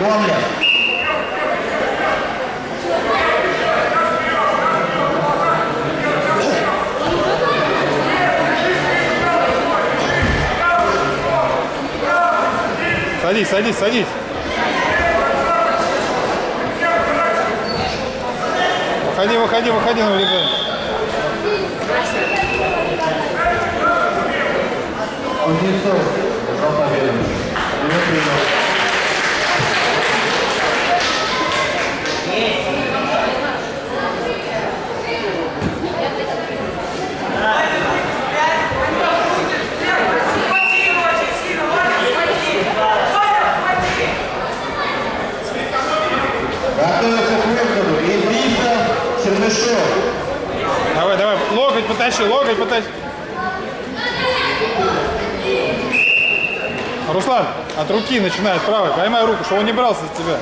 Комлев. Садись, садись, садись. Выходи, выходи, выходи на ребят. Кузнецов. Жал Готовится к выходу. Идриса Чернышов. Давай, давай, локоть потащи, локоть потащи. Руслан, от руки начинай, от правой. Поймай руку, чтобы он не брался за тебя.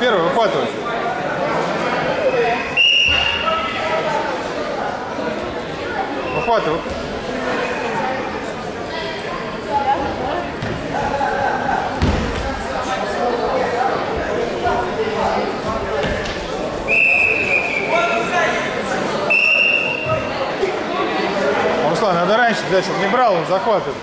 Первый выхватывай. Выхватывай. Руслан, надо раньше взять, чтобы не брал, он захватывает.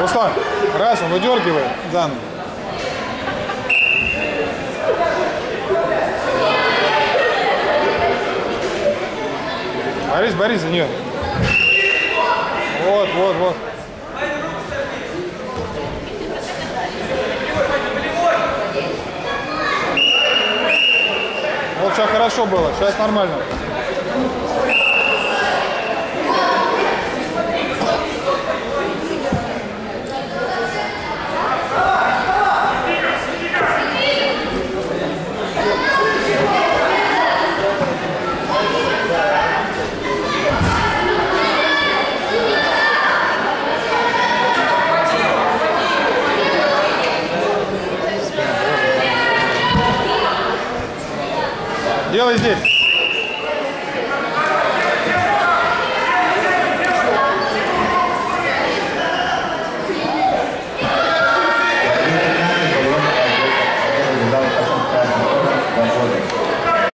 Руслан, раз, он выдергивает за Борис, Борис за нее. Вот, вот, вот. Вот сейчас хорошо было, сейчас нормально. Делай здесь.